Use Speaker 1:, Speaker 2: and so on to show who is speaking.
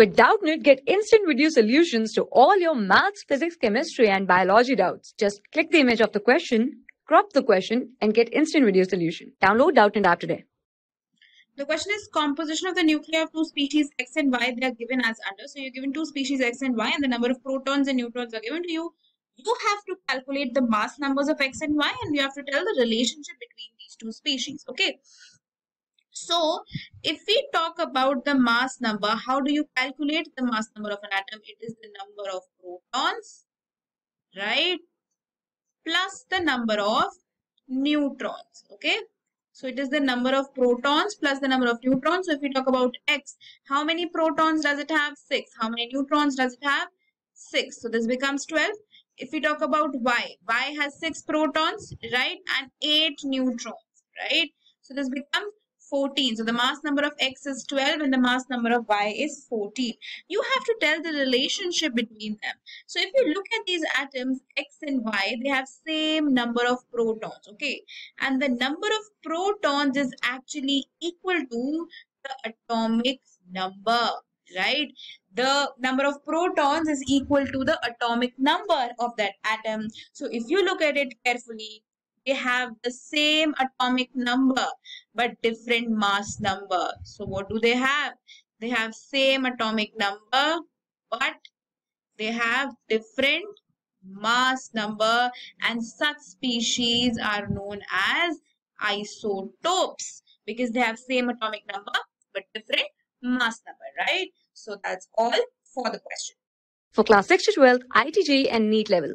Speaker 1: With Doubtnut, get instant video solutions to all your maths, physics, chemistry, and biology doubts. Just click the image of the question, crop the question, and get instant video solution. Download Doubtnut app today.
Speaker 2: The question is composition of the nuclei of two species X and Y. They are given as under. So you're given two species X and Y, and the number of protons and neutrons are given to you. You have to calculate the mass numbers of X and Y, and you have to tell the relationship between these two species. Okay. So, if we talk about the mass number, how do you calculate the mass number of an atom? It is the number of protons, right? Plus the number of neutrons, okay? So, it is the number of protons plus the number of neutrons. So, if we talk about X, how many protons does it have? 6. How many neutrons does it have? 6. So, this becomes 12. If we talk about Y, Y has 6 protons, right? And 8 neutrons, right? So, this becomes 14. So the mass number of X is 12 and the mass number of Y is 14. You have to tell the relationship between them. So if you look at these atoms, X and Y, they have same number of protons, okay? And the number of protons is actually equal to the atomic number, right? The number of protons is equal to the atomic number of that atom. So if you look at it carefully, they have the same atomic number but different mass number. So what do they have? They have same atomic number but they have different mass number and such species are known as isotopes because they have same atomic number but different mass number, right? So that's all for the question.
Speaker 1: For class 6 to 12, IIT JEE and NEET level.